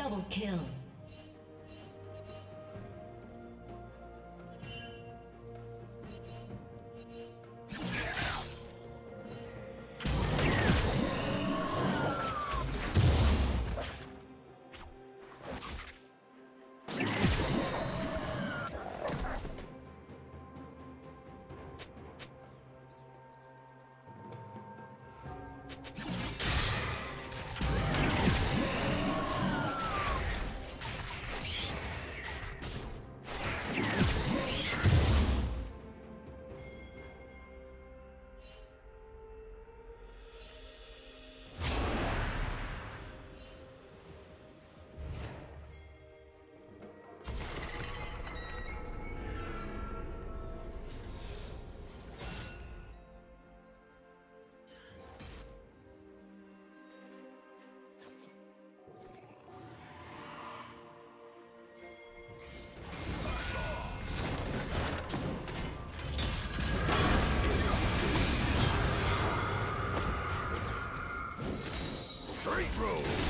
double kill. Watch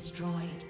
Has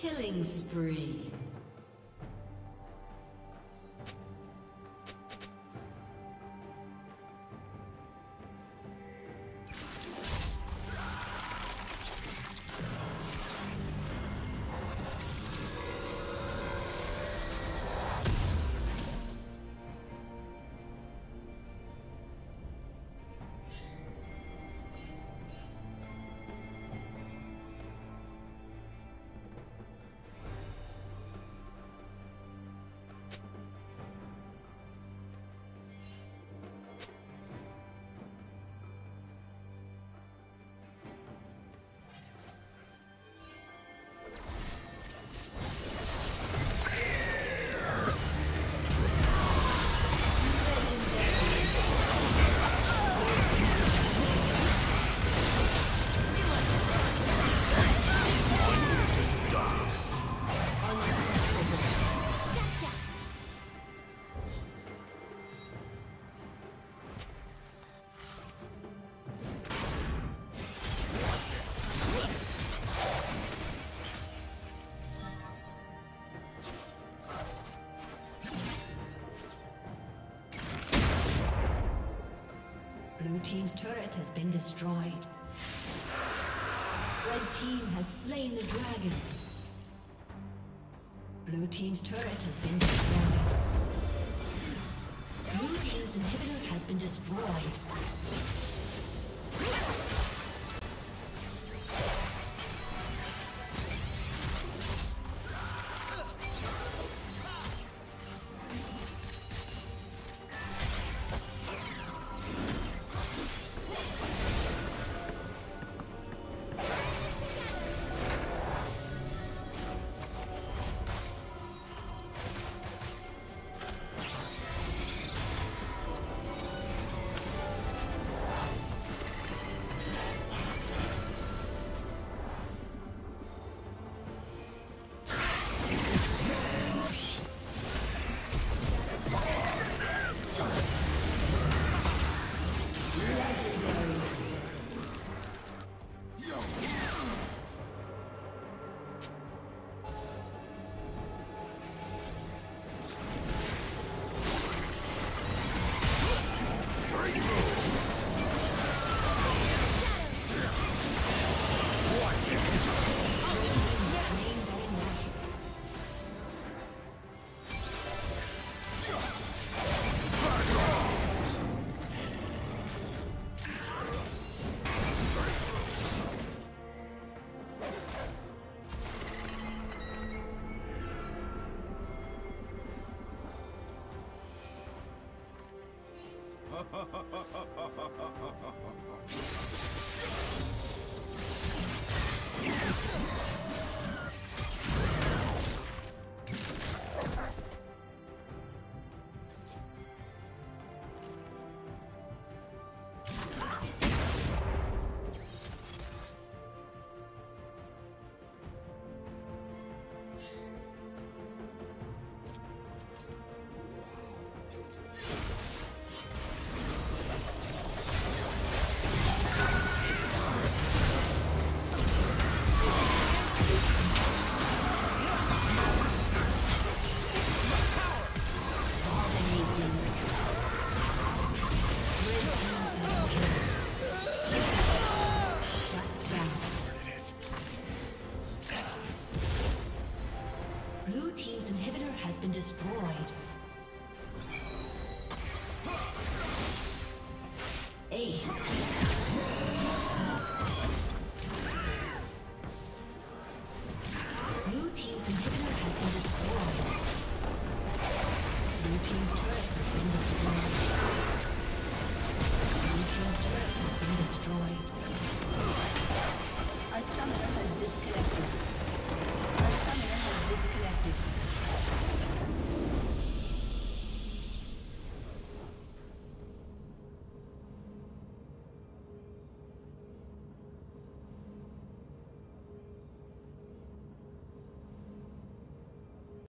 Killing spree. Team's turret has been destroyed. Red team has slain the dragon. Blue team's turret has been destroyed. Blue team's inhibitor has been destroyed. Ace.